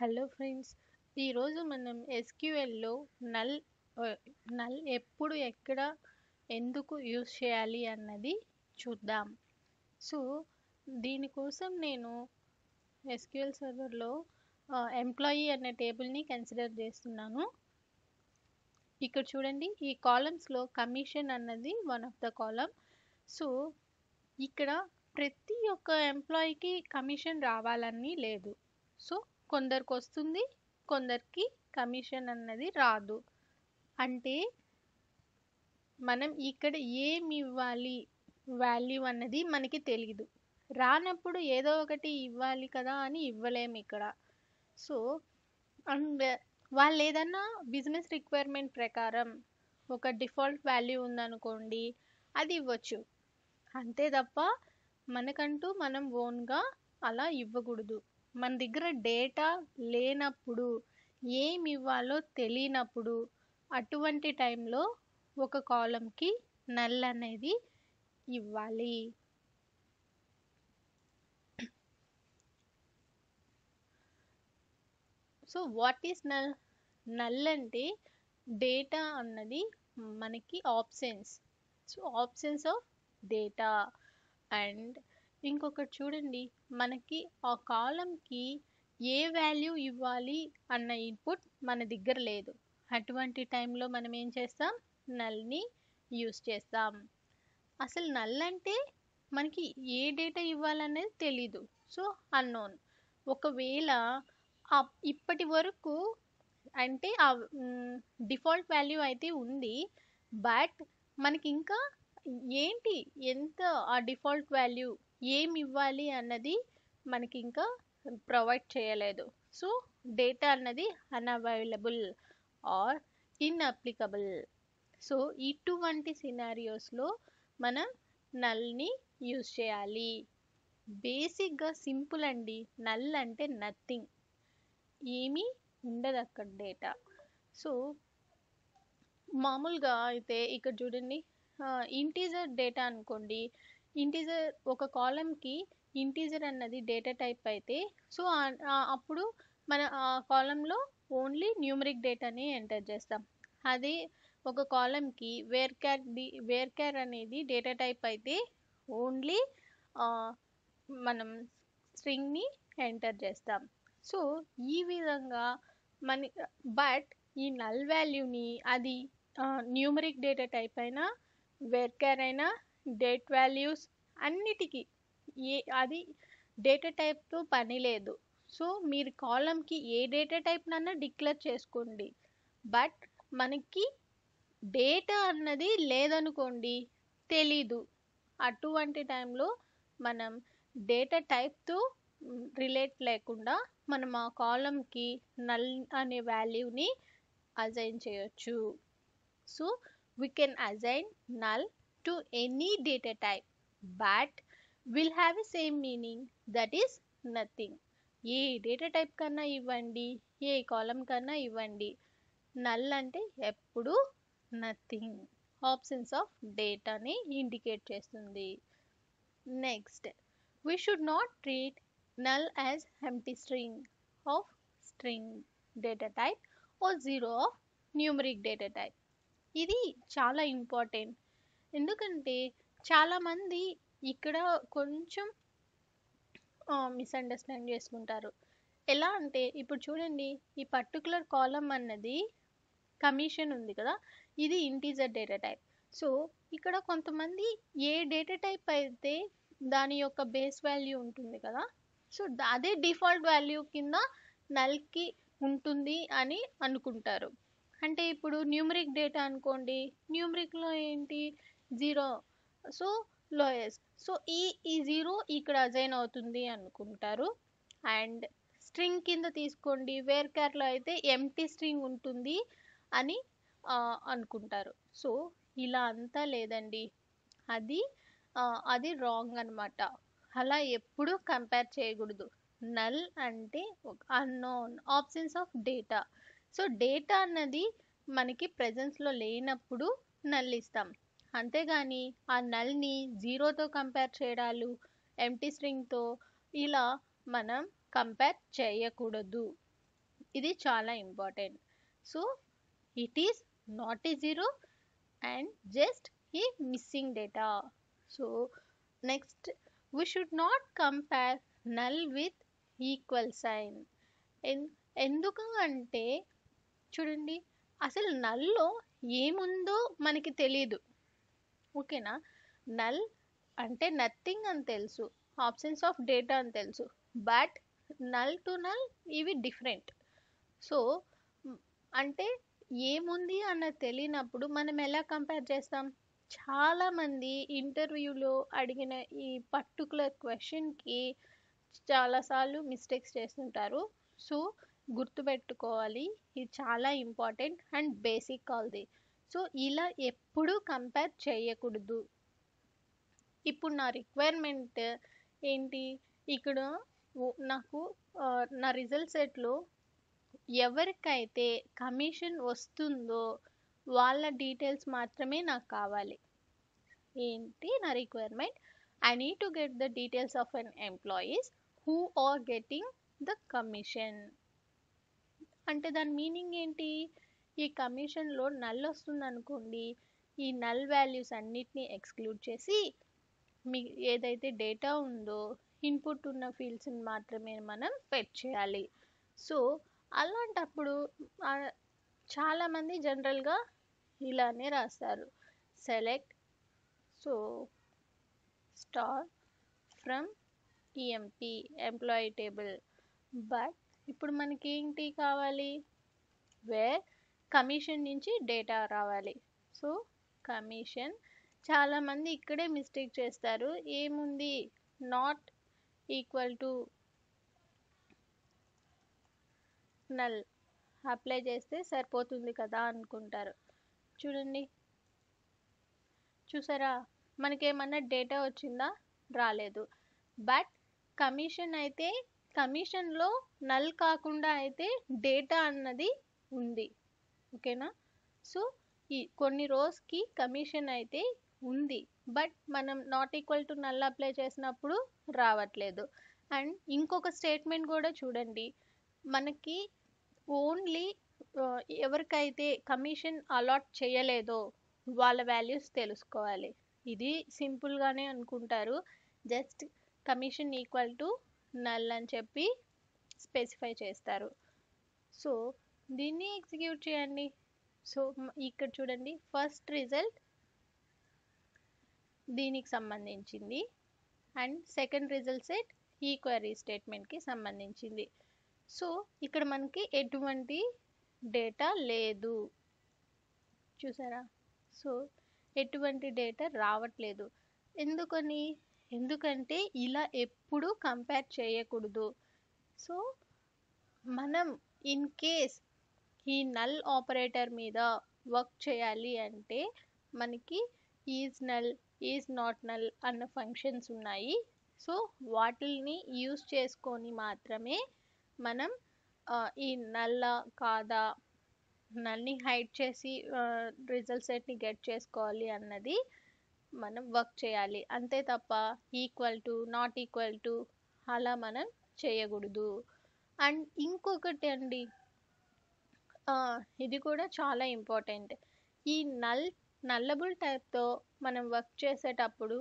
Hello friends ఈరోజు మనం ఎస్క్యూఎల్లో null null ఎప్పుడు ఎక్కడ ఎందుకు యూజ్ చేయాలి అన్నది చూద్దాం. సో దీనికోసం నేను ఎస్క్యూఎల్ సర్వర్లో ఎంప్లాయీ అనే టేబుల్ని కన్సిడర్ చేస్తున్నాను. ఇక్కడ చూడండి ఈ కాలమ్స్లో కమిషన్ అన్నది one of the column so ఇక్కడ ప్రతి ఒక్క ఎంప్లాయీకి కమిషన్ రావాలని లేదు. సో కొందరికి వస్తుంది కొందరికి కమిషన్ అన్నది రాదు. అంటే మనం ఇక్కడ ఏమి ఇవ్వాలి వాల్యూ అన్నది మనకి తెలియదు రానప్పుడు ఏదో ఒకటి ఇవ్వాలి కదా అని ఇవ్వలేము ఇక్కడ. సో అండ్ వాళ్ళు ఏదన్నా బిజినెస్ రిక్వైర్మెంట్ ప్రకారం ఒక డిఫాల్ట్ వాల్యూ ఉందనుకోండి అది ఇవ్వచ్చు. అంతే తప్ప మనకంటూ మనం ఓన్గా అలా ఇవ్వకూడదు. మన దగ్గర డేటా లేనప్పుడు ఏమి ఇవ్వాలో తెలియనప్పుడు అటువంటి టైంలో ఒక కాలంకి నల్ అనేది ఇవ్వాలి. So what is null? Null అంటే డేటా అన్నది మనకి absence. So absence of data and ఇంకొకటి చూడండి. మనకి ఆ కాలంకి ఏ వాల్యూ ఇవ్వాలి అన్న ఇన్పుట్ మన దగ్గర లేదు. అటువంటి టైంలో మనం ఏం చేస్తాం? నల్ని యూస్ చేస్తాం. అసలు నల్ అంటే మనకి ఏ డేటా ఇవ్వాలనేది తెలీదు. So unknown. ఒకవేళ ఇప్పటి వరకు అంటే ఆ డిఫాల్ట్ వాల్యూ అయితే ఉంది. బట్ మనకి ఇంకా ఏంటి? ఎంత ఆ డిఫాల్ట్ వాల్యూ ఏమి ఇవ్వాలి అన్నది మనకి ఇంకా ప్రొవైడ్ చేయలేదు. సో డేటా అన్నది అన్అవైలబుల్ ఆర్ ఇన్అప్లికబుల్ సో ఇటువంటి సినారియోస్లో మనం నల్ని యూజ్ చేయాలి. బేసిక్గా సింపుల్ అండి. నల్ అంటే నథింగ్ ఏమీ ఉండదు అక్కడ డేటా సో మామూలుగా అయితే ఇక్కడ చూడండి. ఇంటీజర్ డేటా అనుకోండి. ఇంటీజర్ ఒక కాలంకి ఇంటీజర్ అన్నది డేటా టైప్ అయితే సో అప్పుడు మన ఆ కాలంలో ఓన్లీ న్యూమరిక్ డేటాని ఎంటర్ చేస్తాం. అదే ఒక కాలంకి varchar D varchar అనేది డేటా టైప్ అయితే ఓన్లీ మనం స్ట్రింగ్ని ఎంటర్ చేస్తాం. సో ఈ విధంగా మన బట్ ఈ నల్ వాల్యూని అది న్యూమరిక్ డేటా టైప్ అయినా వేర్ క్యార్ అయినా డేట్ వాల్యూస్ అన్నిటికీ ఏ అది డేటా టైప్తో పని లేదు. సో మీరు కాలంకి ఏ డేటా టైప్నన్నా డిక్లేర్ చేసుకోండి. బట్ మనకి డేటా అన్నది లేదనుకోండి తెలీదు. అటువంటి టైంలో మనం డేటా టైప్తో రిలేట్ లేకుండా మనం ఆ కాలంకి నల్ అనే వాల్యూని అజైన్ చేయొచ్చు. So we can assign null to any data type but will have a same meaning that is nothing A data type కన్నా ఇవ్వండి ఏ కాలం కన్నా ఇవ్వండి నల్ అంటే ఎప్పుడు నథింగ్ ఆప్షన్స్ ఆఫ్ డేటాని ఇండికేట్ చేస్తుంది. Next we should not treat null as empty string of string data type or zero of numeric data type ఇది చాలా ఇంపార్టెంట్ ఎందుకంటే చాలామంది ఇక్కడ కొంచెం మిస్అండర్స్టాండ్ చేసుకుంటారు. ఎలా అంటే ఇప్పుడు చూడండి ఈ పర్టికులర్ కాలం అన్నది కమిషన్ ఉంది కదా ఇది ఇంటీజర్ డేటా టైప్ సో ఇక్కడ కొంతమంది ఏ డేటా టైప్ అయితే దాని యొక్క బేస్ వాల్యూ ఉంటుంది కదా సో అదే డిఫాల్ట్ వాల్యూ కింద నల్కి ఉంటుంది అని అనుకుంటారు. అంటే ఇప్పుడు న్యూమరిక్ డేటా అనుకోండి న్యూమరిక్లో ఏంటి? జీరో. సో లోయెస్ట్ సో ఈ ఈ జీరో ఇక్కడ అజైన్ అవుతుంది అనుకుంటారు. అండ్ స్ట్రింగ్ కింద తీసుకోండి. వేర్ క్యార్లో అయితే ఎంటీ స్ట్రింగ్ ఉంటుంది అని అనుకుంటారు. సో ఇలా అంతా లేదండి. అది అది రాంగ్ అనమాట అలా ఎప్పుడూ కంపేర్ చేయకూడదు. నల్ అంటే unknown. Absence of data. So data అన్నది మనకి ప్రజెన్స్లో లేనప్పుడు నల్ ఇస్తాం. అంతేగాని ఆ నల్ని జీరోతో కంపేర్ చేయడాలు ఎంటీ స్ట్రింగ్తో ఇలా మనం కంపేర్ చేయకూడదు. ఇది చాలా important. So it is not ఈ జీరో అండ్ జస్ట్ ఈ missing data. So next we should not compare null with equal sign. ఎందుకు అంటే చూడండి అసలు నల్లో ఏముందో మనకి తెలియదు ఓకేనా? నల్ అంటే నథింగ్ అని తెలుసు. ఆప్షన్స్ ఆఫ్ డేటా అని తెలుసు. బట్ నల్ టు నల్ ఇవి డిఫరెంట్ సో అంటే ఏముంది అన్నది తెలియనప్పుడు మనం ఎలా కంపేర్ చేస్తాం? చాలామంది ఇంటర్వ్యూలో అడిగిన ఈ పర్టికులర్ క్వశ్చన్కి చాలాసార్లు మిస్టేక్స్ చేస్తుంటారు. సో గుర్తుపెట్టుకోవాలి. ఇది చాలా ఇంపార్టెంట్ అండ్ బేసిక్ కాల్ది సో ఇలా ఎప్పుడూ కంపేర్ చేయకూడదు. ఇప్పుడు నా రిక్వైర్మెంట్ ఏంటి? ఇక్కడ నాకు నా రిజల్ట్ సెట్లో ఎవరికైతే కమిషన్ వస్తుందో వాళ్ళ డీటెయిల్స్ మాత్రమే నాకు కావాలి. ఏంటి నా requirement? I need to get the details of an employees who are getting the commission. అంటే దాని మీనింగ్ ఏంటి? ఈ కమిషన్లో నల్ వస్తుంది అనుకోండి ఈ నల్ వాల్యూస్ అన్నిటినీ ఎక్స్క్లూడ్ చేసి మీ ఏదైతే డేటా ఉందో ఇన్పుట్ ఉన్న ఫీల్డ్స్ని మాత్రమే మనం ఫెట్ చేయాలి. సో అలాంటప్పుడు చాలామంది జనరల్గా ఇలానే రాస్తారు. Select so star from EMP employee table. But ఇప్పుడు మనకి ఏంటి కావాలి? వేర్ కమిషన్ నుంచి డేటా రావాలి. So commission. చాలామంది ఇక్కడే మిస్టేక్ చేస్తారు. ఏముంది? Not equal to null. Apply చేస్తే సరిపోతుంది కదా అనుకుంటారు. చూడండి. చూసారా? మనకేమన్నా డేటా వచ్చిందా? రాలేదు. బట్ కమిషన్ అయితే కమిషన్లో నల్ కాకుండా అయితే డేటా అన్నది ఉంది. ఓకేనా? సో ఈ కొన్ని రోజుకి కమిషన్ అయితే ఉంది. బట్ మనం not equal to null apply చేసినప్పుడు రావట్లేదు. అండ్ ఇంకొక స్టేట్మెంట్ కూడా చూడండి. మనకి ఓన్లీ ఎవరికైతే కమిషన్ అలాట్ చేయలేదో వాళ్ళ వాల్యూస్ తెలుసుకోవాలి. ఇది సింపుల్గానే అనుకుంటారు. Just commission equal to null అని చెప్పి స్పెసిఫై చేస్తారు. సో దీన్ని ఎగ్జిక్యూట్ చేయండి. సో ఇక్కడ చూడండి. ఫస్ట్ రిజల్ట్ దీనికి సంబంధించింది. అండ్ సెకండ్ రిజల్ట్ సెట్ ఈ క్వరీ స్టేట్మెంట్కి సంబంధించింది. సో ఇక్కడ మనకి ఎటువంటి డేటా లేదు. చూసారా? సో ఎటువంటి డేటా రావట్లేదు. ఎందుకని? ఎందుకంటే ఇలా ఎప్పుడు కంపేర్ చేయకూడదు. సో మనం ఇన్ కేస్ ఈ నల్ ఆపరేటర్ మీద వర్క్ చేయాలి అంటే మనకి is null is not null అన్న ఫంక్షన్స్ ఉన్నాయి. సో వాటిల్ని యూస్ చేసుకొని మాత్రమే మనం ఈ నల్ల కాదా నల్ని హైడ్ చేసి రిజల్ట్ సెట్ని గెట్ చేసుకోవాలి అన్నది మనం వర్క్ చేయాలి. అంతే తప్ప equal to not equal to అలా మనం చేయకూడదు. అండ్ ఇంకొకటి అండి ఇది కూడా చాలా ఇంపార్టెంట్. ఈ నల్ నల్లబుల్ టైప్తో మనం వర్క్ చేసేటప్పుడు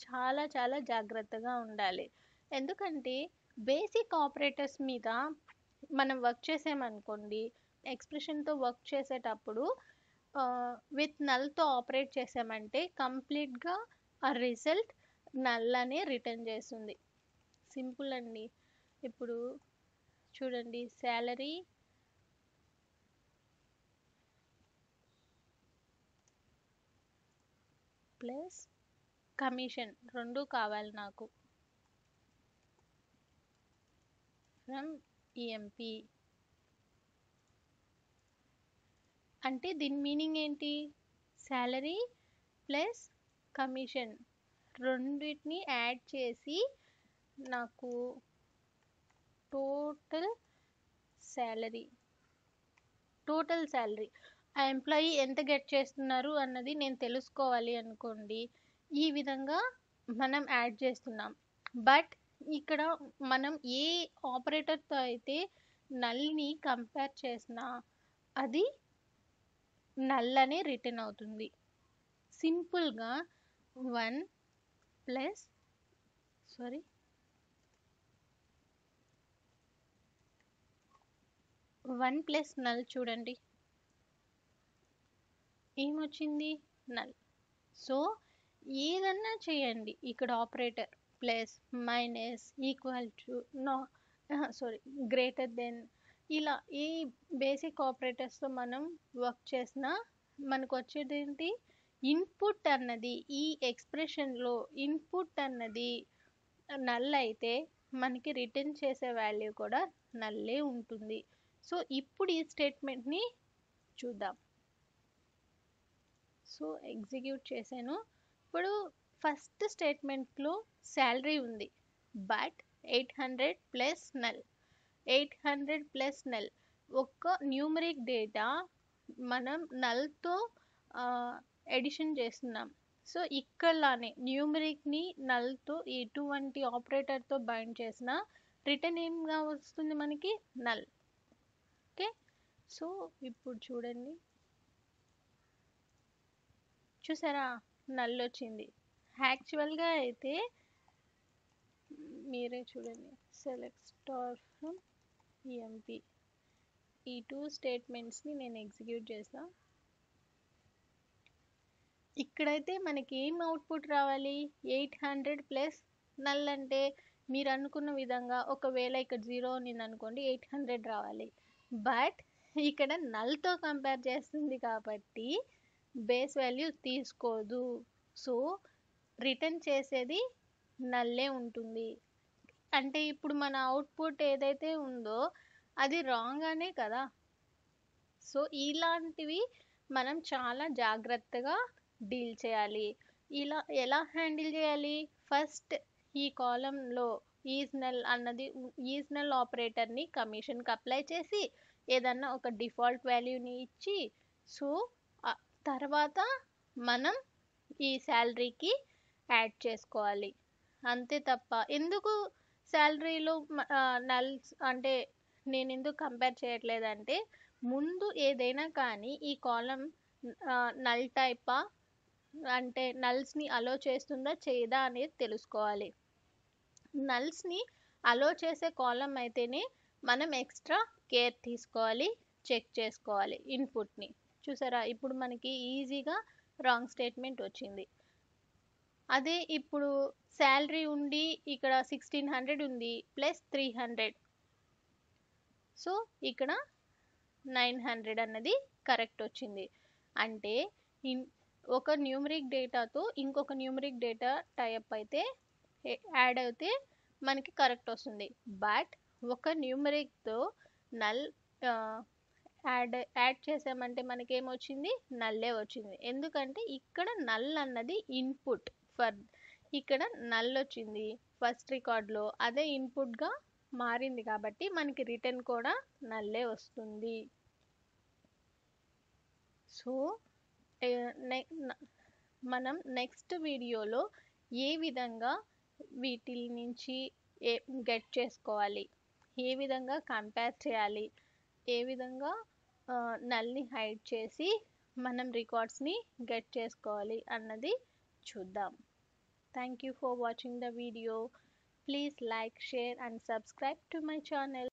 చాలా చాలా జాగ్రత్తగా ఉండాలి. ఎందుకంటే బేసిక్ ఆపరేటర్స్ మీద మనం వర్క్ చేసామనుకోండి ఎక్స్ప్రెషన్తో వర్క్ చేసేటప్పుడు విత్ నల్తో ఆపరేట్ చేసామంటే కంప్లీట్గా ఆ రిజల్ట్ నల్ అనే రిటర్న్ చేస్తుంది. సింపుల్ అండి. ఇప్పుడు చూడండి శాలరీ ప్లస్ కమిషన్ రెండు కావాలి నాకు. ఫ్రమ్ ఈఎంపి అంటే దీని మీనింగ్ ఏంటి? శాలరీ ప్లస్ కమిషన్ రెండింటిని యాడ్ చేసి నాకు టోటల్ శాలరీ టోటల్ శాలరీ ఆ ఎంప్లాయీ ఎంత గెట్ చేస్తున్నారు అన్నది నేను తెలుసుకోవాలి అనుకోండి. ఈ విధంగా మనం యాడ్ చేస్తున్నాం. బట్ ఇక్కడ మనం ఏ ఆపరేటర్తో అయితే నల్ని కంపేర్ చేసినా అది నల్ అనే రిటర్న్ అవుతుంది. సింపుల్గా one plus sorry one plus null చూడండి. ఏమొచ్చింది? నల్. సో ఏదన్నా చేయండి. ఇక్కడ operator plus minus equal to no sorry greater than ఇలా ఈ బేసిక్ ఆపరేటర్స్తో మనం వర్క్ చేసిన మనకు వచ్చేది ఏంటి ఇన్పుట్ అన్నది ఈ ఎక్స్ప్రెషన్లో ఇన్పుట్ అన్నది నల్ అయితే మనకి రిటర్న్ చేసే వాల్యూ కూడా నల్లే ఉంటుంది. సో ఇప్పుడు ఈ స్టేట్మెంట్ని చూద్దాం. సో ఎగ్జిక్యూట్ చేశాను. ఇప్పుడు ఫస్ట్ స్టేట్మెంట్లో శాలరీ ఉంది. But eight hundred plus null. Eight hundred plus null. ఒక్క న్యూమరిక్ డేటా మనం నల్తో ఎడిషన్ చేస్తున్నాం. సో ఇక్కడలానే న్యూమరిక్ని నల్తో ఎటువంటి ఆపరేటర్తో బైండ్ చేసిన రిటర్న్ ఏంగా వస్తుంది మనకి? నల్. ఓకే? సో ఇప్పుడు చూడండి. చూసారా? నల్లు వచ్చింది యాక్చువల్గా అయితే మీరే చూడండి. సెలెక్ట్ స్టార్ ఫ్రమ్ ఈఎంపి ఈ టూ స్టేట్మెంట్స్ని నేను ఎగ్జిక్యూట్ చేస్తాను ఇక్కడైతే మనకి ఏం అవుట్పుట్ రావాలి? ఎయిట్ హండ్రెడ్ ప్లస్ నల్ అంటే మీరు అనుకున్న విధంగా ఒకవేళ ఇక్కడ జీరో నేను అనుకోండి ఎయిట్ హండ్రెడ్ రావాలి. బట్ ఇక్కడ నల్తో కంపేర్ చేస్తుంది కాబట్టి బేస్ వాల్యూ తీసుకోదు. సో రిటర్న్ చేసేది నల్లే ఉంటుంది. అంటే ఇప్పుడు మన అవుట్పుట్ ఏదైతే ఉందో అది రాంగ్ అనే కదా. సో ఇలాంటివి మనం చాలా జాగ్రత్తగా డీల్ చేయాలి. ఇలా ఎలా హ్యాండిల్ చేయాలి? ఫస్ట్ ఈ కాలంలో ఈజ్నల్ అన్నది ఈజ్నల్ ఆపరేటర్ని కమిషన్కి అప్లై చేసి ఏదన్నా ఒక డిఫాల్ట్ వాల్యూని ఇచ్చి సో తర్వాత మనం ఈ శాలరీకి యాడ్ చేసుకోవాలి. అంతే తప్ప ఎందుకు శాలరీలో నల్స్ అంటే నేను ఎందుకు కంపేర్ చేయట్లేదంటే ముందు ఏదైనా కానీ ఈ కాలం నల్ టైపా అంటే నల్స్ని అలో చేస్తుందా చేయదా అనేది తెలుసుకోవాలి. నల్స్ని అలో చేసే కాలం అయితేనే మనం ఎక్స్ట్రా కేర్ తీసుకోవాలి చెక్ చేసుకోవాలి ఇన్పుట్ని. చూసారా? ఇప్పుడు మనకి ఈజీగా రాంగ్ స్టేట్మెంట్ వచ్చింది. అదే ఇప్పుడు శాలరీ ఉండి ఇక్కడ సిక్స్టీన్ హండ్రెడ్ ఉంది ప్లస్ త్రీ హండ్రెడ్. సో ఇక్కడ నైన్ హండ్రెడ్ అన్నది కరెక్ట్ వచ్చింది. అంటే ఇన్ ఒక న్యూమరిక్ డేటాతో ఇంకొక న్యూమరిక్ డేటా టైప్ అయితే యాడ్ అయితే మనకి కరెక్ట్ వస్తుంది. బట్ ఒక న్యూమరిక్తో నల్ యాడ్ యాడ్ చేసామంటే మనకి ఏమొచ్చింది నల్లే వచ్చింది. ఎందుకంటే ఇక్కడ నల్ అన్నది ఇన్పుట్ ఫర్ ఇక్కడ నల్ వచ్చింది ఫస్ట్ రికార్డ్లో. అదే ఇన్పుట్గా మారింది కాబట్టి మనకి రిటర్న్ కూడా నల్లే వస్తుంది. సో మనం నెక్స్ట్ వీడియోలో ఏ విధంగా వీటి నుంచి ఏ గెట్ చేసుకోవాలి? ఏ విధంగా కంపేర్ చేయాలి? ఏ విధంగా నల్ని హైడ్ చేసి మనం రికార్డ్స్ని గెట్ చేసుకోవాలి అన్నది చూద్దాం. Thank you for watching the video please like share and subscribe to my channel